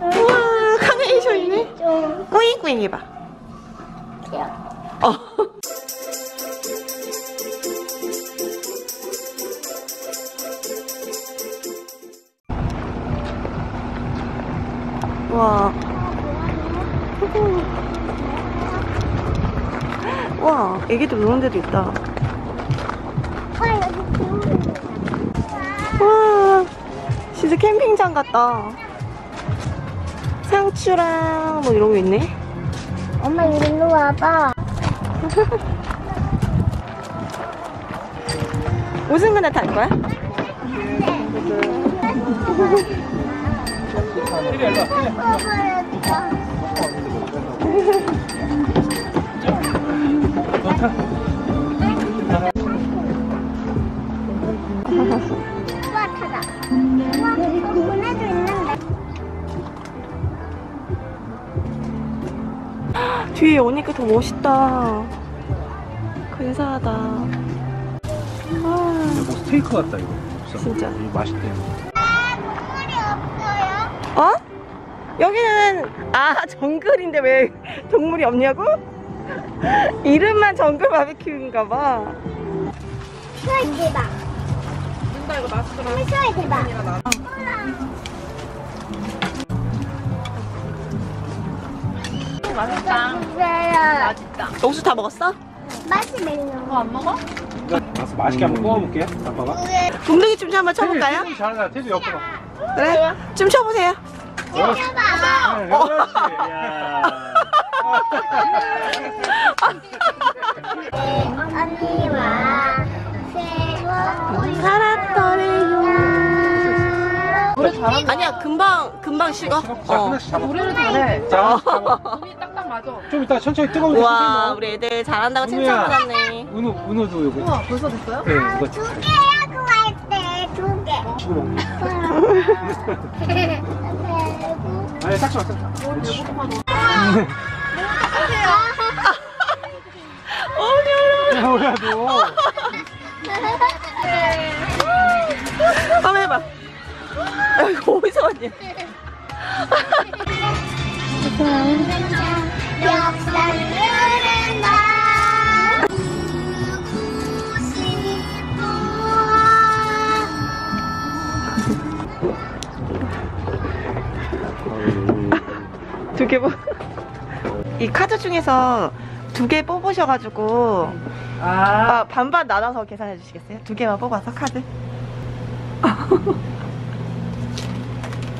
우와 카네이션이네 좀 꾸잉꾸잉 해봐. 어. 와. 와, 애기들 노는 데도 있다. 와, 진짜 캠핑장 같다. 상추랑 뭐 이런 거 있네. 엄마 일로 와봐. 무슨 그네 탈 거야? 뒤에 오니까 더 멋있다. 근사하다. 와, 뭐 스테이크 같다 이거. 진짜. 이 맛있대. 물이 없어요? 어? 여기는 아 정글인데 왜 동물이 없냐고? 이름만 정글 바비큐인가 봐. 슈아이 대박. 윤다 이거 맛있더라. 슈아이 대박. 맛있다. 그래요. 맛있다. 옥수 다 먹었어? 맛이 멜로. 뭐안 먹어? 가서 맛있게 한번 구워볼게. 아빠가. 웅덩이 춤좀 한번 쳐볼까요? 태주 잘한다. 태주 옆으로. 그래? 춤 춰보세요. 봐. 네, 그렇지. 야. 언니와 금방 금방 식어. 자, 어. 하나씩 잡아. 노래를 잘해. 자. 눈이 딱딱 맞아. 좀 이따 천천히 뜨거운 데와 천천히 먹어. 우리 애들 잘한다고 은우야. 칭찬받았네. 은우, 은우도 이거. 우와 벌써 됐어요? 네, 이거 두 개라고 할때두 개. 치고 먹는 아니, 딱 좋아, 딱 좋아. 그렇지. 어려워. 야, 뭐야, 너. 싶어 두개 뽑. 이 카드 중에서 두 개 뽑으셔가지고 아. 아, 반반 나눠서 계산해 주시겠어요? 두 개만 뽑아서 카드.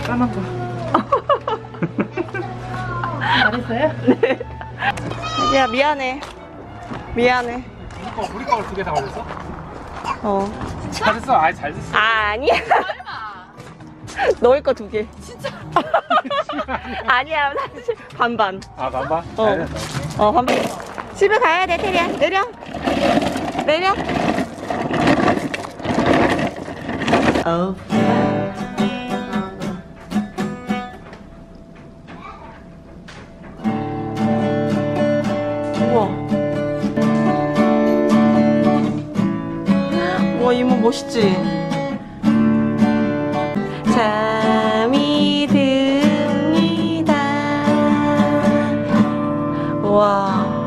까먹고. 잘했어요? 야 미안해. 미안해. 우리 거, 우리 거를 두개다 올렸어? 어. 잘했어. 아이, 잘 됐어. 아니야. 너희 거두 개. 진짜. 아니야 사실 반반. 아, 반반? 어. 어 반반. 집에 가야 돼 테리야. 내려. 내려. 어. 와 이모 멋있지? 잠이 듭니다. 와.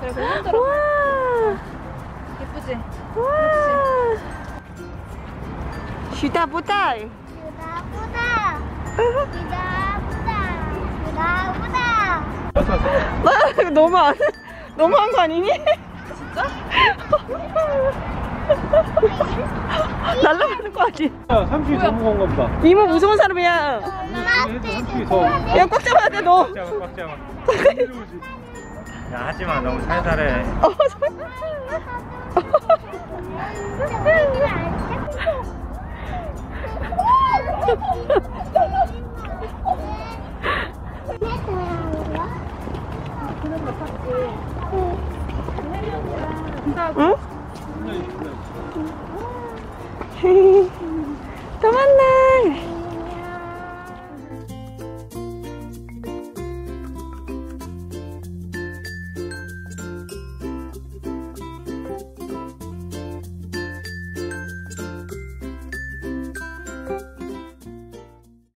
그래 그래 흔들어. 와, 예쁘지? 와. 쉬다 보다 유다보다 유다보다 유다보다 왔어, 왔어. 나 너무 안 너무 한 거 아니니? 진짜? 날라가는 거 아니야? 야, 삼촌이 더 무거운 거 보다. 이모 무서운 사람이야. 삼촌이 더. 야 꽉 잡아야 돼 너. 꽉 잡아, 꽉 잡아. 야 하지마 너무 살살해 어, 응?